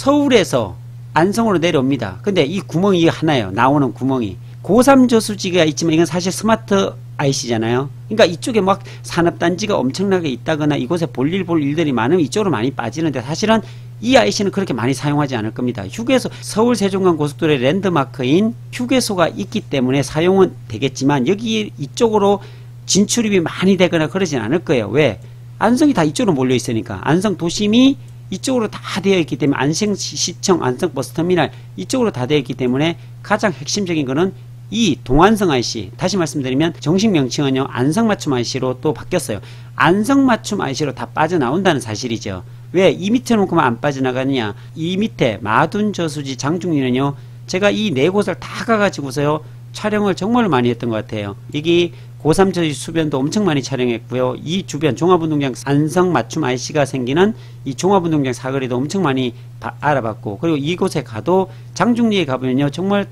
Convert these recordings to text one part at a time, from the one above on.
서울에서 안성으로 내려옵니다. 근데 이 구멍이 하나예요. 나오는 구멍이. 고3 저수지가 있지만 이건 사실 스마트 IC잖아요. 그러니까 이쪽에 막 산업단지가 엄청나게 있다거나 이곳에 볼일 볼 일들이 많으면 이쪽으로 많이 빠지는데 사실은 이 IC는 그렇게 많이 사용하지 않을 겁니다. 휴게소, 서울 세종간 고속도로의 랜드마크인 휴게소가 있기 때문에 사용은 되겠지만 여기 이쪽으로 진출입이 많이 되거나 그러진 않을 거예요. 왜? 안성이 다 이쪽으로 몰려 있으니까. 안성 도심이 이쪽으로 다 되어 있기 때문에 안성시청, 안성버스터미널 이쪽으로 다 되어 있기 때문에 가장 핵심적인 거는 이 동안성 IC 다시 말씀드리면 정식 명칭은요 안성맞춤 IC로 또 바뀌었어요. 안성맞춤 IC로 다 빠져나온다는 사실이죠. 왜 이 밑에 놓고만 안 빠져나가느냐? 이 밑에 마둔 저수지 장중리는요 제가 이 네 곳을 다 가가지고서요 촬영을 정말 많이 했던 것 같아요 고3 저희 수변도 엄청 많이 촬영했고요. 이 주변 종합운동장 안성 맞춤 IC가 생기는 이 종합운동장 사거리도 엄청 많이 바, 알아봤고 그리고 이곳에 가도 장중리에 가보면요 정말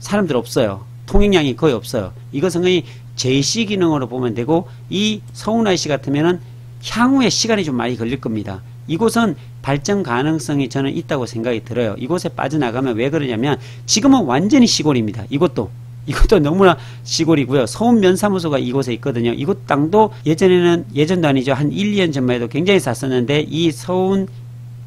사람들 없어요. 통행량이 거의 없어요. 이것은 거의 제시 기능으로 보면 되고 이 서운 IC 같으면은 향후에 시간이 좀 많이 걸릴 겁니다. 이곳은 발전 가능성이 저는 있다고 생각이 들어요. 이곳에 빠져나가면 왜 그러냐면 지금은 완전히 시골입니다. 이것도 이것도 너무나 시골이고요. 서운 면사무소가 이곳에 있거든요. 이곳 땅도 예전에는 예전도 아니죠. 한 1, 2년 전만 해도 굉장히 쌌었는데 이 서운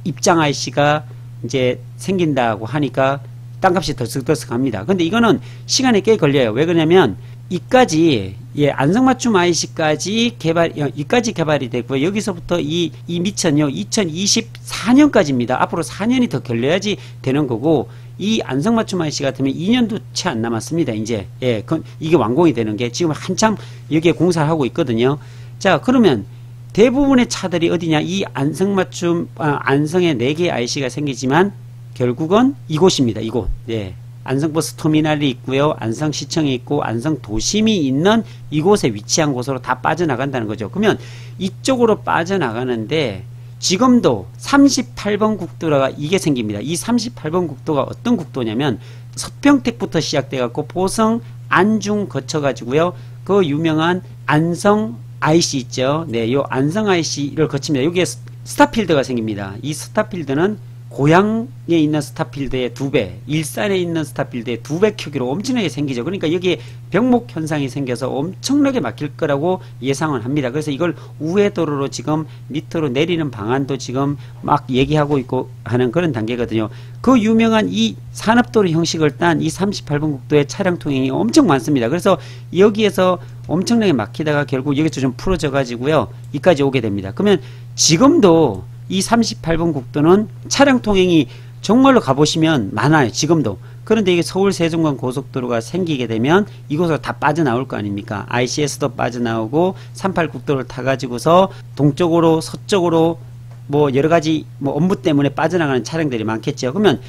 입장 IC가 이제 생긴다고 하니까 땅값이 더쓱더쓱합니다. 근데 이거는 시간이 꽤 걸려요. 왜 그러냐면 이까지 예 안성맞춤 IC까지 개발 어, 이까지 개발이 됐고요. 여기서부터 이이 미천요 2024년까지입니다. 앞으로 4년이 더 걸려야지 되는 거고 이 안성맞춤 IC 같으면 2년도 채 안 남았습니다. 이제 예, 그, 이게 완공이 되는 게 지금 한참 여기에 공사를 하고 있거든요. 자 그러면 대부분의 차들이 어디냐 이 안성맞춤 아, 안성에 4개의 IC가 생기지만 결국은 이곳입니다. 이곳. 예. 안성버스 터미널이 있고요. 안성시청이 있고 안성도심이 있는 이곳에 위치한 곳으로 다 빠져나간다는 거죠. 그러면 이쪽으로 빠져나가는데 지금도 38번 국도가 이게 생깁니다. 이 38번 국도가 어떤 국도냐면 서평택부터 시작돼 갖고 보성 안중 거쳐 가지고요. 그 유명한 안성 IC 있죠. 네, 요 안성 IC를 거칩니다. 여기에 스타필드가 생깁니다. 이 스타필드는 고향에 있는 스타필드의 두 배, 일산에 있는 스타필드의 두 배 크기로 엄청나게 생기죠. 그러니까 여기에 병목 현상이 생겨서 엄청나게 막힐 거라고 예상을 합니다. 그래서 이걸 우회도로로 지금 밑으로 내리는 방안도 지금 막 얘기하고 있고 하는 그런 단계거든요. 그 유명한 이 산업도로 형식을 딴 이 38번 국도의 차량 통행이 엄청 많습니다. 그래서 여기에서 엄청나게 막히다가 결국 여기서 좀 풀어져 가지고요. 이까지 오게 됩니다. 그러면 지금도 이 38번 국도는 차량 통행이 정말로 가보시면 많아요. 지금도. 그런데 이게 서울 세종간 고속도로가 생기게 되면 이곳으로 다 빠져나올 거 아닙니까? ICS도 빠져나오고 38국도를 타가지고서 동쪽으로 서쪽으로 뭐 여러 가지 뭐 업무 때문에 빠져나가는 차량들이 많겠죠. 그러면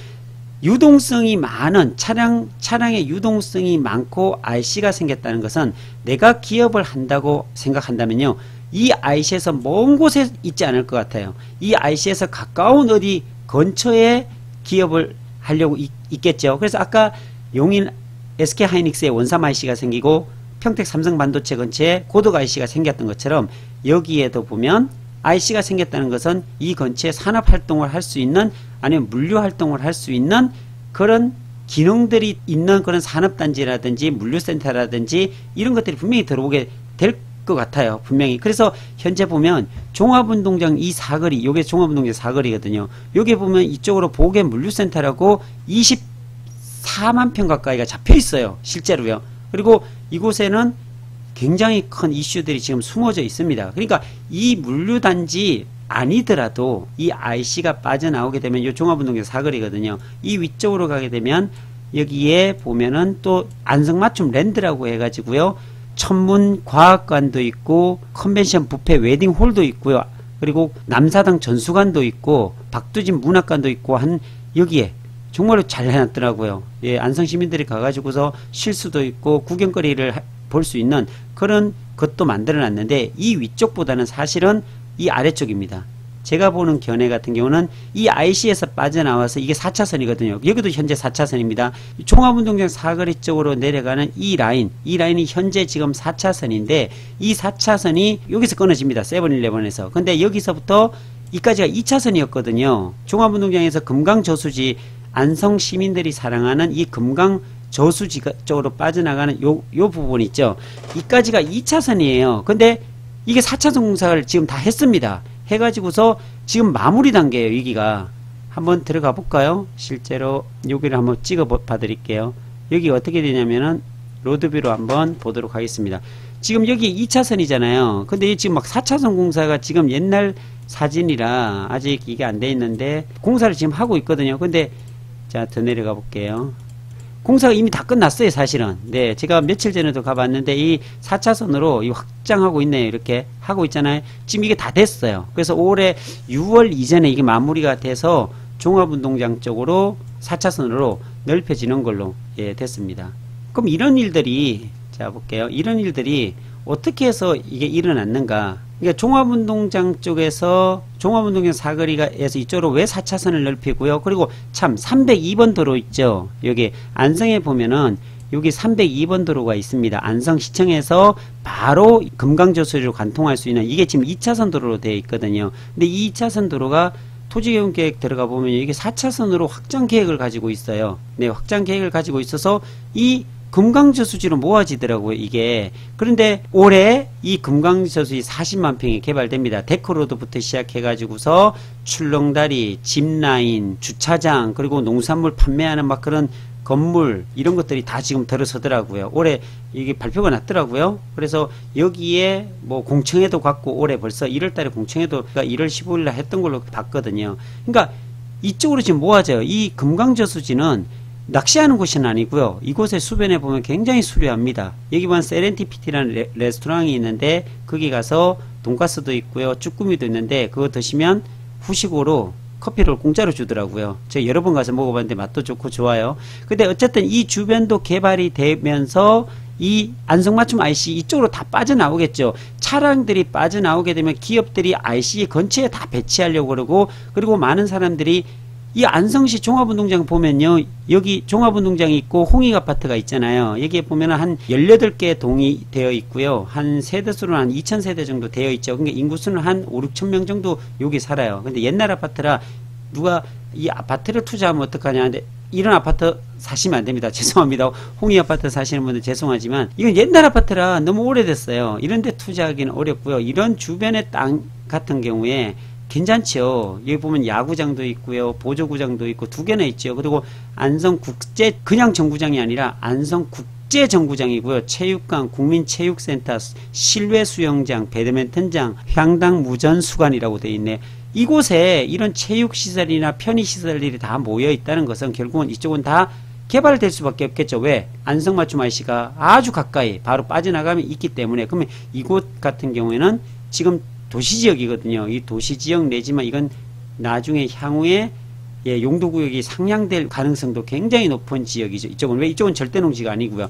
유동성이 많은 차량 차량의 유동성이 많고 IC가 생겼다는 것은 내가 기업을 한다고 생각한다면요. 이 IC에서 먼 곳에 있지 않을 것 같아요. 이 IC에서 가까운 어디 근처에 기업을 하려고 있, 겠죠 그래서 아까 용인 SK 하이닉스의 원삼 IC가 생기고 평택 삼성 반도체 근처에 고덕 IC가 생겼던 것처럼 여기에도 보면 IC가 생겼다는 것은 이 근처에 산업 활동을 할 수 있는 아니면 물류 활동을 할 수 있는 그런 기능들이 있는 그런 산업단지라든지 물류센터라든지 이런 것들이 분명히 들어오게 될 것 같아요. 분명히. 그래서 현재 보면 종합운동장 이 사거리, 요게 종합운동장 사거리거든요. 요게 보면 이쪽으로 보게 물류센터라고 24만 평 가까이가 잡혀 있어요. 실제로요. 그리고 이곳에는 굉장히 큰 이슈들이 지금 숨어져 있습니다. 그러니까 이 물류단지 아니더라도 이 IC가 빠져나오게 되면 이 종합운동장 사거리거든요. 이 위쪽으로 가게 되면 여기에 보면은 또 안성맞춤 랜드라고 해가지고요. 천문 과학관도 있고 컨벤션 부페 웨딩홀도 있고요. 그리고 남사당 전수관도 있고 박두진 문학관도 있고 한 여기에 정말로 잘 해놨더라고요. 예, 안성 시민들이 가가지고서 쉴 수도 있고 구경거리를 볼 수 있는 그런 것도 만들어 놨는데 이 위쪽보다는 사실은 이 아래쪽입니다. 제가 보는 견해 같은 경우는 이 IC에서 빠져나와서 이게 4차선이거든요. 여기도 현재 4차선입니다. 종합운동장 사거리 쪽으로 내려가는 이 라인, 이 라인이 현재 지금 4차선인데 이 4차선이 여기서 끊어집니다. 세븐일레븐에서. 근데 여기서부터 이까지가 2차선이었거든요. 종합운동장에서 금강저수지 안성 시민들이 사랑하는 이 금강 저수지 쪽으로 빠져나가는 요, 요 부분 있죠. 이까지가 2차선이에요. 근데 이게 4차선 공사를 지금 다 했습니다. 해가지고서 지금 마무리 단계예요. 여기가. 한번 들어가 볼까요? 실제로 여기를 한번 찍어 봐 드릴게요. 여기 어떻게 되냐면은 로드뷰로 한번 보도록 하겠습니다. 지금 여기 2차선이잖아요. 근데 지금 막 4차선 공사가 지금 옛날 사진이라 아직 이게 안 돼 있는데 공사를 지금 하고 있거든요. 근데 자, 더 내려가 볼게요. 공사가 이미 다 끝났어요, 사실은. 네, 제가 며칠 전에도 가봤는데 이 4차선으로 이 확장하고 있네요. 이렇게 하고 있잖아요. 지금 이게 다 됐어요. 그래서 올해 6월 이전에 이게 마무리가 돼서 종합운동장 쪽으로 4차선으로 넓혀지는 걸로 예, 됐습니다. 그럼 이런 일들이 자 볼게요. 이런 일들이 어떻게 해서 이게 일어났는가? 그러니까 종합운동장 쪽에서 종합운동장 사거리가에서 이쪽으로 왜 4차선을 넓히고요. 그리고 참 302번 도로 있죠. 여기 안성에 보면은 여기 302번 도로가 있습니다. 안성시청에서 바로 금강저수리로 관통할 수 있는 이게 지금 2차선 도로로 되어 있거든요. 근데 이 2차선 도로가 토지개혁 계획 들어가 보면 이게 4차선으로 확장 계획을 가지고 있어요. 네, 확장 계획을 가지고 있어서 이 금강저수지로 모아지더라고요, 이게. 그런데 올해 이 금강저수지 40만 평이 개발됩니다. 데크로드부터 시작해가지고서 출렁다리, 짚라인, 주차장, 그리고 농산물 판매하는 막 그런 건물 이런 것들이 다 지금 들어서더라고요. 올해 이게 발표가 났더라고요. 그래서 여기에 뭐 공청회도 갖고 올해 벌써 1월 달에 공청회도가 1월 15일 날 했던 걸로 봤거든요. 그러니까 이쪽으로 지금 모아져요. 이 금강저수지는 낚시하는 곳은 아니고요. 이곳의 수변에 보면 굉장히 수려합니다. 여기 보면 세렌티피티라는 레, 레스토랑이 있는데 거기 가서 돈가스도 있고요. 쭈꾸미도 있는데 그거 드시면 후식으로 커피를 공짜로 주더라고요. 제가 여러 번 가서 먹어봤는데 맛도 좋고 좋아요. 근데 어쨌든 이 주변도 개발이 되면서 이 안성맞춤 IC 이쪽으로 다 빠져나오겠죠. 차량들이 빠져나오게 되면 기업들이 IC 근처에 다 배치하려고 그러고 그리고 많은 사람들이 이 안성시 종합운동장 보면요. 여기 종합운동장이 있고 홍익 아파트가 있잖아요. 여기에 보면 한 18개 동이 되어 있고요. 한 세대수는 한 2,000세대 정도 되어 있죠. 그러니까 인구수는 한 5, 6천 명 정도 여기 살아요. 근데 옛날 아파트라 누가 이 아파트를 투자하면 어떡하냐 하는데 이런 아파트 사시면 안 됩니다. 죄송합니다. 홍익 아파트 사시는 분들 죄송하지만 이건 옛날 아파트라 너무 오래됐어요. 이런 데 투자하기는 어렵고요. 이런 주변의 땅 같은 경우에 괜찮죠. 여기 보면 야구장도 있고요. 보조구장도 있고 두 개나 있죠. 그리고 안성국제 그냥 정구장이 아니라 안성국제 정구장이고요. 체육관, 국민체육센터, 실외 수영장, 배드민턴장, 향당 무전수관이라고 돼 있네. 이곳에 이런 체육시설이나 편의시설들이 다 모여 있다는 것은 결국은 이쪽은 다 개발될 수밖에 없겠죠. 왜? 안성맞춤 IC가 아주 가까이 바로 빠져나가면 있기 때문에 그러면 이곳 같은 경우에는 지금 도시 지역이거든요. 이 도시 지역 내지만 이건 나중에 향후에 예, 용도 구역이 상향될 가능성도 굉장히 높은 지역이죠. 이쪽은 왜 이쪽은 절대 농지가 아니고요.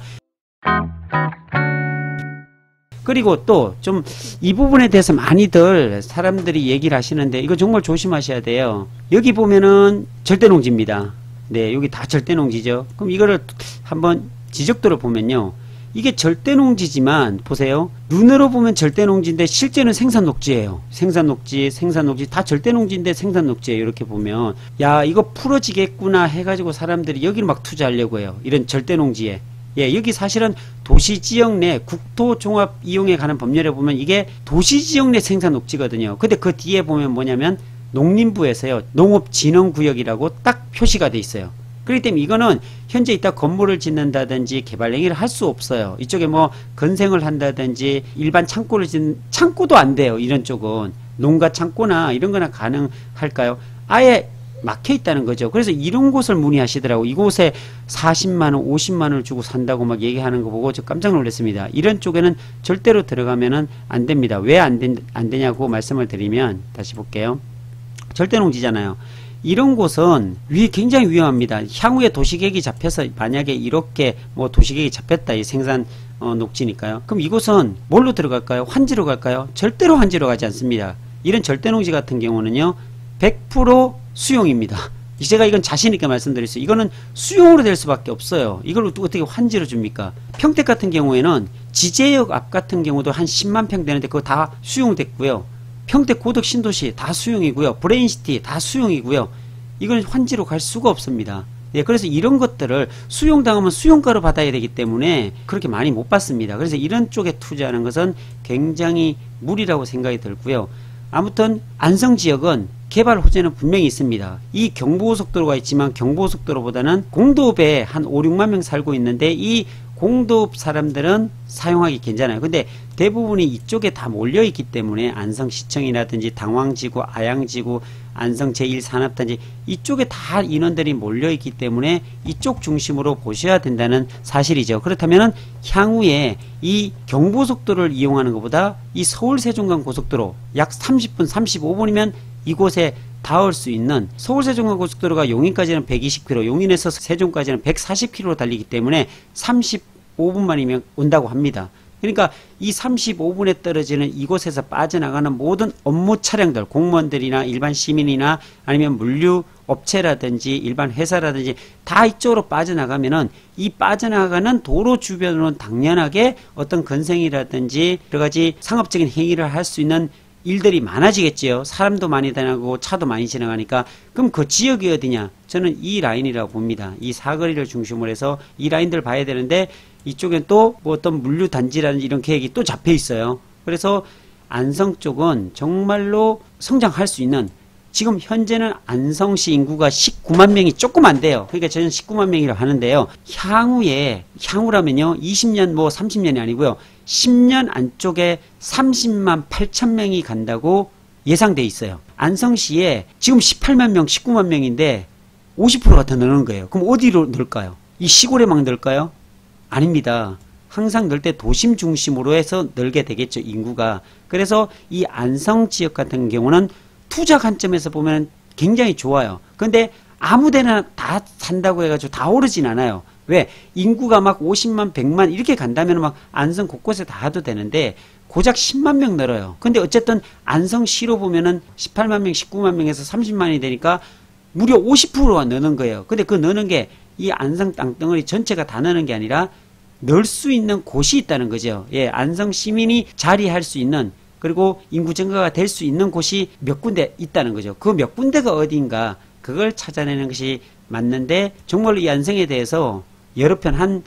그리고 또 좀 이 부분에 대해서 많이들 사람들이 얘기를 하시는데 이거 정말 조심하셔야 돼요. 여기 보면은 절대 농지입니다. 네, 여기 다 절대 농지죠. 그럼 이거를 한번 지적도를 보면요. 이게 절대 농지지만 보세요. 눈으로 보면 절대 농지인데 실제는 생산 녹지예요. 생산 녹지, 생산 녹지 다 절대 농지인데 생산 녹지예요. 이렇게 보면 야 이거 풀어지겠구나 해가지고 사람들이 여기를 막 투자하려고 해요. 이런 절대 농지에. 예, 여기 사실은 도시 지역 내 국토 종합 이용에 관한 법률에 보면 이게 도시 지역 내 생산 녹지거든요. 근데 그 뒤에 보면 뭐냐면 농림부에서요. 농업진흥구역이라고 딱 표시가 돼 있어요. 그렇기 때문에 이거는 현재 있다 건물을 짓는다든지 개발 행위를 할 수 없어요. 이쪽에 뭐 건생을 한다든지 일반 창고를 짓는 창고도 안 돼요. 이런 쪽은 농가 창고나 이런 거나 가능할까요? 아예 막혀 있다는 거죠. 그래서 이런 곳을 문의하시더라고. 이곳에 40만 원, 50만 원을 주고 산다고 막 얘기하는 거 보고 저 깜짝 놀랐습니다. 이런 쪽에는 절대로 들어가면은 안 됩니다. 왜 안 안 되냐고 말씀을 드리면 다시 볼게요. 절대 농지잖아요. 이런 곳은 위 굉장히 위험합니다. 향후에 도시계획이 잡혀서 만약에 이렇게 뭐 도시계획이 잡혔다 이 생산 어, 녹지니까요. 그럼 이곳은 뭘로 들어갈까요? 환지로 갈까요? 절대로 환지로 가지 않습니다. 이런 절대 농지 같은 경우는요. 100% 수용입니다. 제가 이건 자신있게 말씀드렸어요. 이거는 수용으로 될 수밖에 없어요. 이걸 어떻게 환지로 줍니까? 평택 같은 경우에는 지제역 앞 같은 경우도 한 10만 평 되는데 그거 다 수용됐고요. 평택 고덕 신도시 다 수용이고요. 브레인시티 다 수용이고요. 이건 환지로 갈 수가 없습니다. 예, 그래서 이런 것들을 수용당하면 수용가로 받아야 되기 때문에 그렇게 많이 못 받습니다. 그래서 이런 쪽에 투자하는 것은 굉장히 무리라고 생각이 들고요. 아무튼 안성 지역은 개발 호재는 분명히 있습니다. 이 경부고속도로가 있지만 경부고속도로보다는 공도읍에 한 5, 6만 명 살고 있는데 이 공도읍 사람들은 사용하기 괜찮아요. 근데 대부분이 이쪽에 다 몰려 있기 때문에 안성시청이라든지 당왕지구, 아양지구, 안성 제1산업단지 이쪽에 다 인원들이 몰려 있기 때문에 이쪽 중심으로 보셔야 된다는 사실이죠. 그렇다면 향후에 이 경부속도로를 이용하는 것보다 이 서울 세종간 고속도로 약 30분, 35분이면 이곳에 닿을 수 있는 서울 세종간 고속도로가 용인까지는 120km, 용인에서 세종까지는 140km 달리기 때문에 35분만이면 온다고 합니다. 그러니까 이 35분에 떨어지는 이곳에서 빠져나가는 모든 업무 차량들, 공무원들이나 일반 시민이나 아니면 물류 업체라든지 일반 회사라든지 다 이쪽으로 빠져나가면은 이 빠져나가는 도로 주변으로는 당연하게 어떤 건생이라든지 여러 가지 상업적인 행위를 할 수 있는 일들이 많아지겠지요. 사람도 많이 다니고 차도 많이 지나가니까 그럼 그 지역이 어디냐? 저는 이 라인이라고 봅니다. 이 사거리를 중심으로 해서 이 라인들 봐야 되는데 이쪽엔 또 뭐 어떤 물류 단지라는 이런 계획이 또 잡혀 있어요. 그래서 안성 쪽은 정말로 성장할 수 있는 지금 현재는 안성시 인구가 19만 명이 조금 안 돼요. 그러니까 저는 19만 명이라고 하는데요. 향후에 향후라면요. 20년 뭐 30년이 아니고요. 10년 안쪽에 30만 8천 명이 간다고 예상돼 있어요. 안성시에 지금 18만 명, 19만 명인데 50%가 더 늘는 거예요. 그럼 어디로 늘까요? 이 시골에 막 늘까요? 아닙니다. 항상 늘 때 도심 중심으로 해서 늘게 되겠죠, 인구가. 그래서 이 안성 지역 같은 경우는 투자 관점에서 보면 굉장히 좋아요. 근데 아무 데나 다 산다고 해가지고 다 오르진 않아요. 왜? 인구가 막 50만, 100만 이렇게 간다면 막 안성 곳곳에 다 해도 되는데 고작 10만 명 늘어요. 근데 어쨌든 안성시로 보면은 18만 명, 19만 명에서 30만이 되니까 무려 50%가 느는 거예요. 근데 그 느는 게 이 안성 땅덩어리 전체가 다 느는 게 아니라 넣을 수 있는 곳이 있다는 거죠. 예, 안성 시민이 자리할 수 있는 그리고 인구 증가가 될 수 있는 곳이 몇 군데 있다는 거죠. 그 몇 군데가 어디인가 그걸 찾아내는 것이 맞는데 정말로 이 안성에 대해서 여러 편 한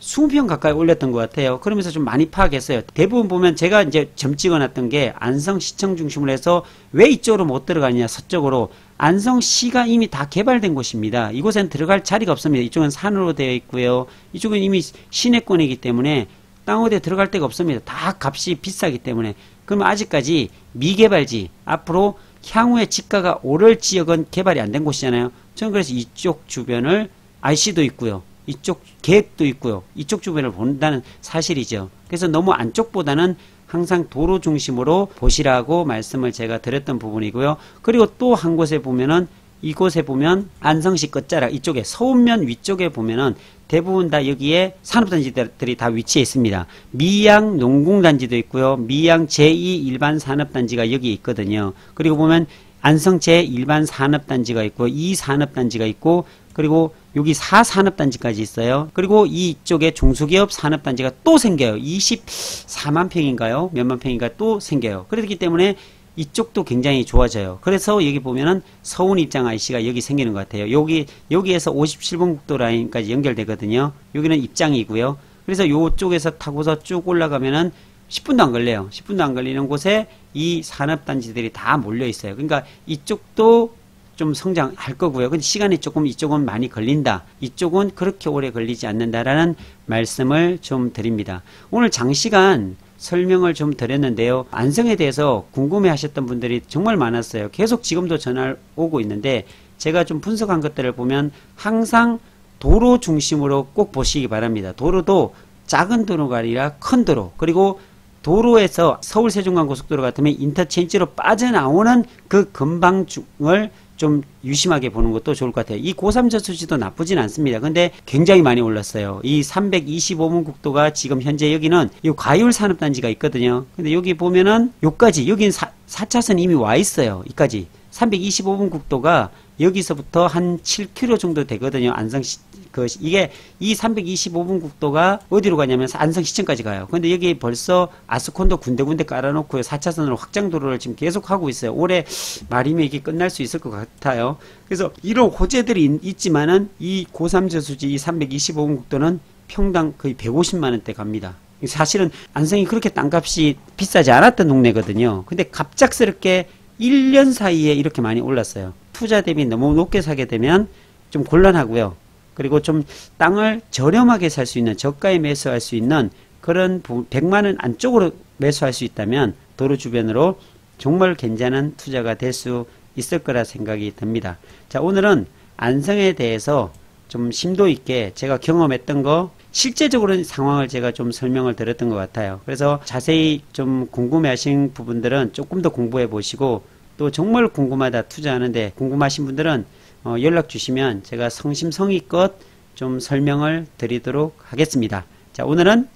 20편 가까이 올렸던 것 같아요. 그러면서 좀 많이 파악했어요. 대부분 보면 제가 이제 점 찍어놨던 게 안성 시청 중심으로 해서 왜 이쪽으로 못 들어가냐 서쪽으로 안성시가 이미 다 개발된 곳입니다. 이곳엔 들어갈 자리가 없습니다. 이쪽은 산으로 되어 있고요. 이쪽은 이미 시내권이기 때문에 땅어디에 들어갈 데가 없습니다. 다 값이 비싸기 때문에 그러면 아직까지 미개발지 앞으로 향후에 집가가 오를 지역은 개발이 안 된 곳이잖아요. 저는 그래서 이쪽 주변을 IC도 있고요. 이쪽 계획도 있고요. 이쪽 주변을 본다는 사실이죠. 그래서 너무 안쪽보다는 항상 도로 중심으로 보시라고 말씀을 제가 드렸던 부분이고요. 그리고 또 한 곳에 보면은 이곳에 보면 안성시 끝자락 이쪽에 서운면 위쪽에 보면은 대부분 다 여기에 산업단지들이 다 위치해 있습니다. 미양 농공단지도 있고요. 미양 제2 일반 산업단지가 여기 있거든요. 그리고 보면 안성 제1반 산업단지가 있고 2산업단지가 있고 그리고 여기 4산업단지까지 있어요. 그리고 이쪽에 중소기업 산업단지가 또 생겨요. 24만 평인가요? 몇만 평인가 또 생겨요. 그렇기 때문에 이쪽도 굉장히 좋아져요. 그래서 여기 보면은 서운 입장 IC가 여기 생기는 것 같아요. 여기, 여기에서 57번 국도 라인까지 연결되거든요. 여기는 입장이고요. 그래서 요쪽에서 타고서 쭉 올라가면은 10분도 안 걸려요. 10분도 안 걸리는 곳에 이 산업단지들이 다 몰려 있어요. 그러니까 이쪽도 좀 성장할 거고요. 근데 시간이 조금 이쪽은 많이 걸린다. 이쪽은 그렇게 오래 걸리지 않는다라는 말씀을 좀 드립니다. 오늘 장시간 설명을 좀 드렸는데요. 안성에 대해서 궁금해 하셨던 분들이 정말 많았어요. 계속 지금도 전화 오고 있는데 제가 좀 분석한 것들을 보면 항상 도로 중심으로 꼭 보시기 바랍니다. 도로도 작은 도로가 아니라 큰 도로 그리고 도로에서 서울 세종간 고속도로 같으면 인터체인지로 빠져나오는 그 근방중을 좀 유심하게 보는 것도 좋을 것 같아요. 이 고3 저수지도 나쁘진 않습니다. 근데 굉장히 많이 올랐어요. 이 325문 국도가 지금 현재 여기는 이 과율 산업단지가 있거든요. 근데 여기 보면은 요까지 여긴 4, 4차선 이미 와 있어요. 이까지 325분 국도가 여기서부터 한 7km 정도 되거든요. 안성 시, 그 이게 이 325분 국도가 어디로 가냐면 안성 시청까지 가요. 근데 여기 벌써 아스콘도 군데군데 깔아놓고 4차선으로 확장도로를 지금 계속 하고 있어요. 올해 말이면 이게 끝날 수 있을 것 같아요. 그래서 이런 호재들이 있, 있지만은 이 고3 저수지 이 325분 국도는 평당 거의 150만 원대 갑니다. 사실은 안성이 그렇게 땅값이 비싸지 않았던 동네거든요. 근데 갑작스럽게 1년 사이에 이렇게 많이 올랐어요. 투자 대비 너무 높게 사게 되면 좀 곤란하고요. 그리고 좀 땅을 저렴하게 살 수 있는 저가에 매수할 수 있는 그런 100만 원 안쪽으로 매수할 수 있다면 도로 주변으로 정말 괜찮은 투자가 될 수 있을 거라 생각이 듭니다. 자, 오늘은 안성에 대해서 좀 심도 있게 제가 경험했던 거 실제적으로 상황을 제가 좀 설명을 드렸던 것 같아요. 그래서 자세히 좀 궁금해 하신 부분들은 조금 더 공부해 보시고 또 정말 궁금하다 투자하는데 궁금하신 분들은 어, 연락 주시면 제가 성심성의껏 좀 설명을 드리도록 하겠습니다. 자, 오늘은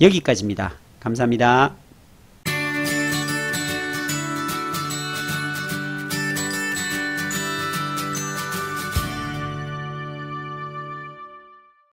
여기까지입니다. 감사합니다.